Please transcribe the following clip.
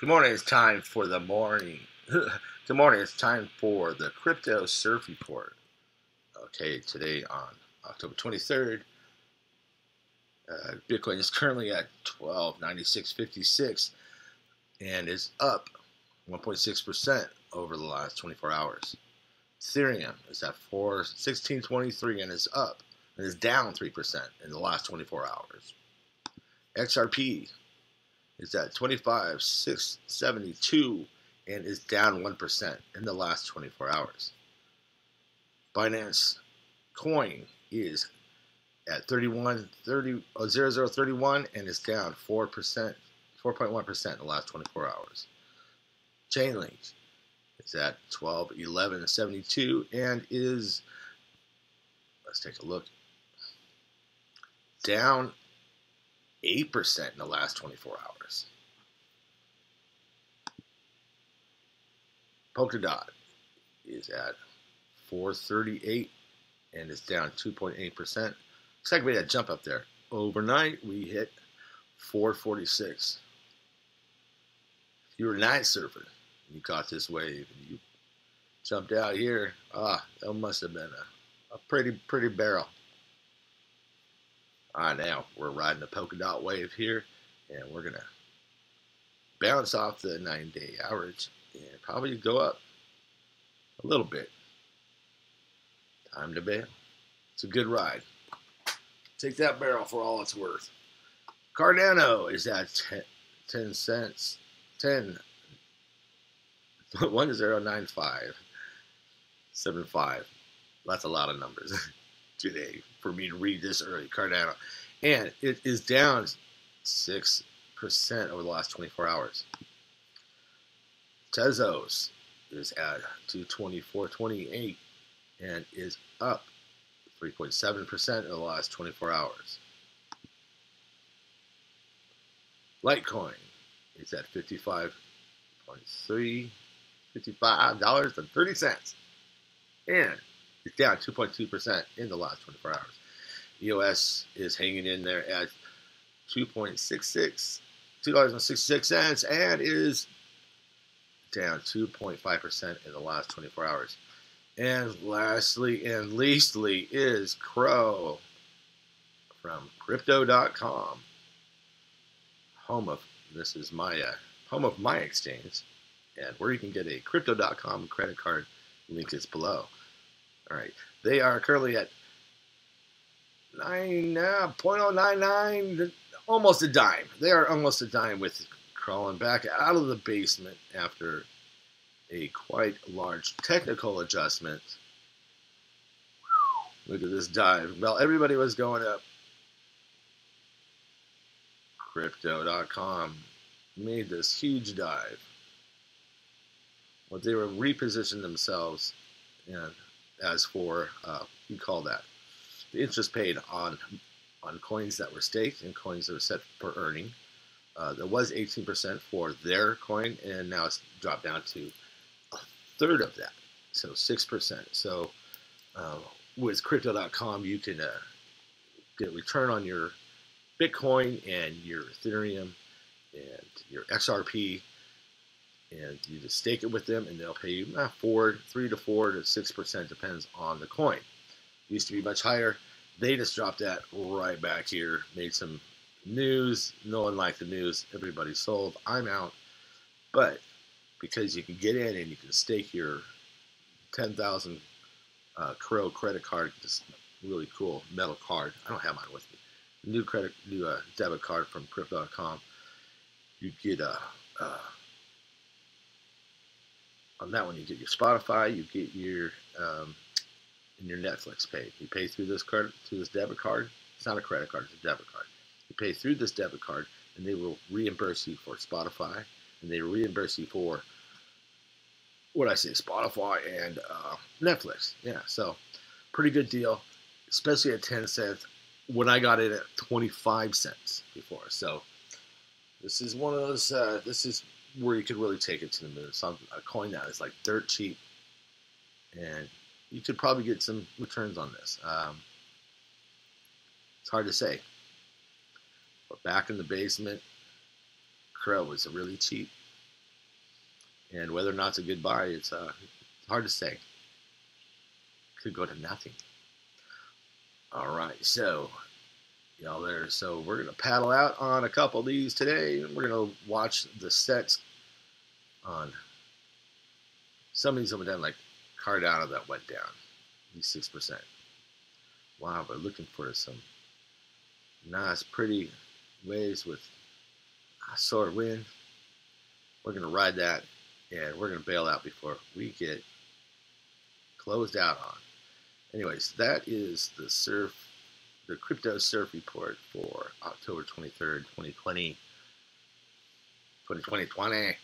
Good morning. It's time for the morning. Good morning. It's time for the Crypto Surf Report. Okay, today on October 23rd, uh, Bitcoin is currently at 1296.56 and is up 1.6% over the last 24 hours. Ethereum is at 416.23 and is up and is down 3% in the last 24 hours. XRP is at 25,672 and is down 1% in the last 24 hours. Binance Coin is at 31 30, uh, 0031 and is down 4%, 4.1% in the last 24 hours. Chainlink is at 121172 and is, let's take a look, down 8% in the last 24 hours. Polkadot is at 438 and is down 2.8%. Looks like we had a jump up there. Overnight, we hit 446. If you were a night surfing, you caught this wave, and you jumped out here, ah, that must have been a, a pretty, pretty barrel. All right, now we're riding the Polkadot wave here, and we're gonna bounce off the nine-day average and probably go up a little bit. Time to bail. It's a good ride. Take that barrel for all it's worth. Cardano is at 10, 10 cents, 10, 1095, 75. That's a lot of numbers. today for me to read this early, Cardano. And it is down 6% over the last 24 hours. Tezos is at 224.28 and is up 3.7% in the last 24 hours. Litecoin is at 55.3 $55.30. And down 2.2% in the last 24 hours. EOS is hanging in there at 2.66, $2.66 and is down 2.5% in the last 24 hours. And lastly and leastly is CRO from crypto.com, home of this is my uh, home of my exchange, and where you can get a crypto.com credit card. Link is below. All right. They are currently at 9, uh, 0.099, almost a dime. They are almost a dime with crawling back out of the basement after a quite large technical adjustment. Look at this dive. Well, everybody was going up. Crypto.com made this huge dive. Well, they were repositioning themselves and as for uh, you call that the interest paid on on coins that were staked and coins that were set for earning. Uh, there was 18% for their coin, and now it's dropped down to a third of that, so 6%. So uh, with Crypto.com, you can uh, get a return on your Bitcoin and your Ethereum and your XRP and you just stake it with them, and they'll pay you uh, four, three to four to six percent, depends on the coin. Used to be much higher. They just dropped that right back here. Made some news. No one liked the news. Everybody sold. I'm out. But because you can get in and you can stake your 10,000 uh, CRO credit card, just really cool metal card. I don't have mine with me. New credit, new uh, debit card from Crypto.com. You get a, a on that one, you get your Spotify, you get your um, your Netflix paid. You pay through this card, through this debit card. It's not a credit card; it's a debit card. You pay through this debit card, and they will reimburse you for Spotify, and they reimburse you for what I say, Spotify and uh, Netflix. Yeah, so pretty good deal, especially at ten cents. When I got it at twenty five cents before, so this is one of those. Uh, this is where you could really take it to the moon. Some a coin that is like dirt cheap, and you could probably get some returns on this. Um, it's hard to say, but back in the basement, CRO was really cheap, And whether or not it's a good buy, it's, uh, it's hard to say. Could go to nothing. All right, so y'all there. So we're gonna paddle out on a couple of these today. We're gonna watch the sets on some of these have down, like Cardano that went down, these six percent. Wow, we're looking for some nice, pretty waves with a sort of wind. We're gonna ride that, and we're gonna bail out before we get closed out on. Anyways, that is the surf, the crypto surf report for October 23rd, 2020. 2020, 2020.